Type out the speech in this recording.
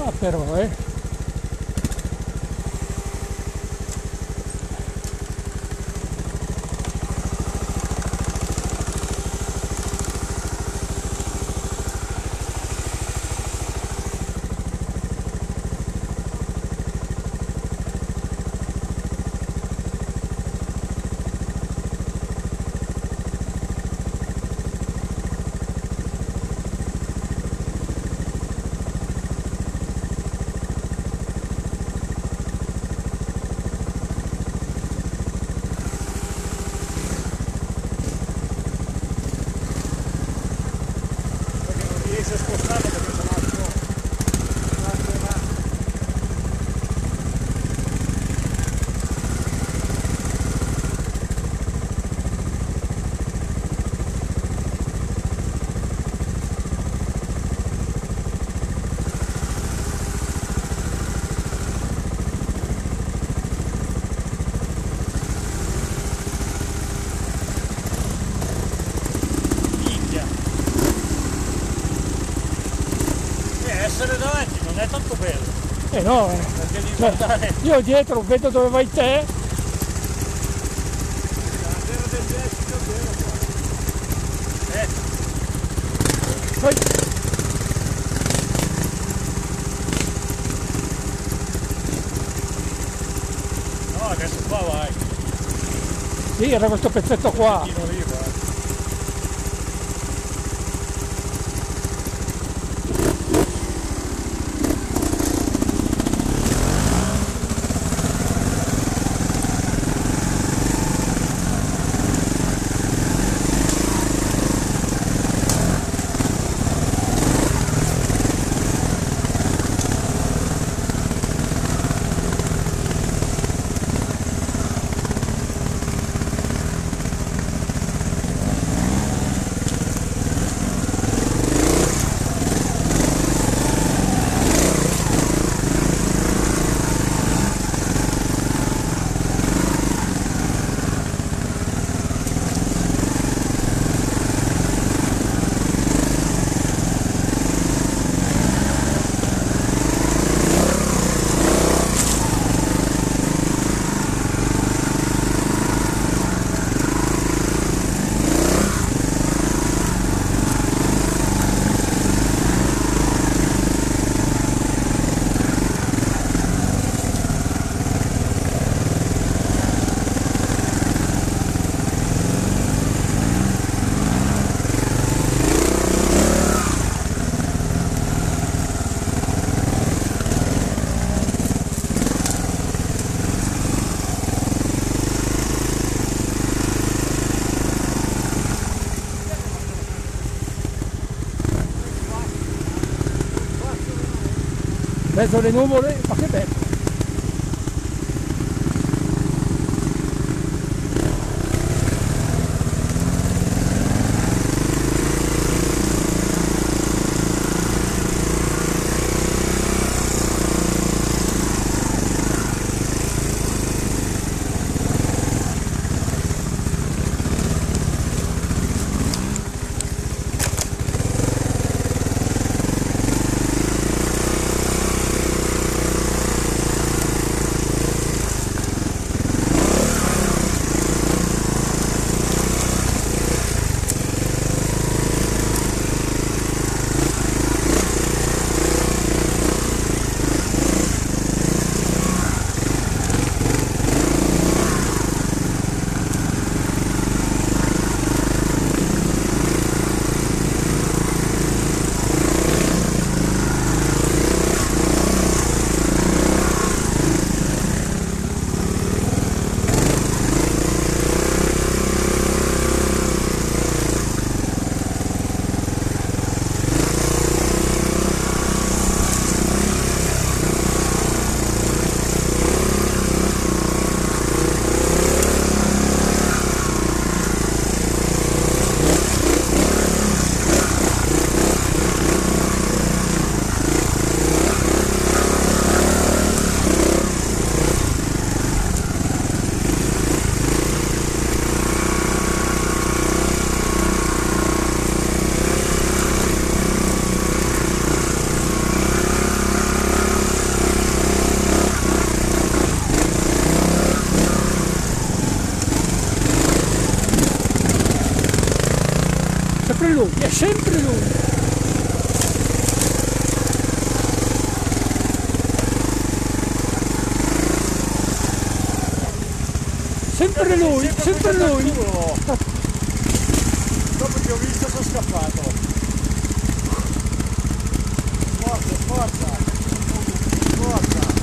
Ah, pera é? Essere davanti non è tanto bello, Eh no, eh. Cioè, io dietro vedo dove vai te, no, adesso qua vai, sì, era questo pezzetto qua. Mezzo alle nuvole, ma che bello. sempre lui, è sempre lui. Sempre lui, sempre lui. Dopo che ho visto sono scappato. Forza, forza. Forza.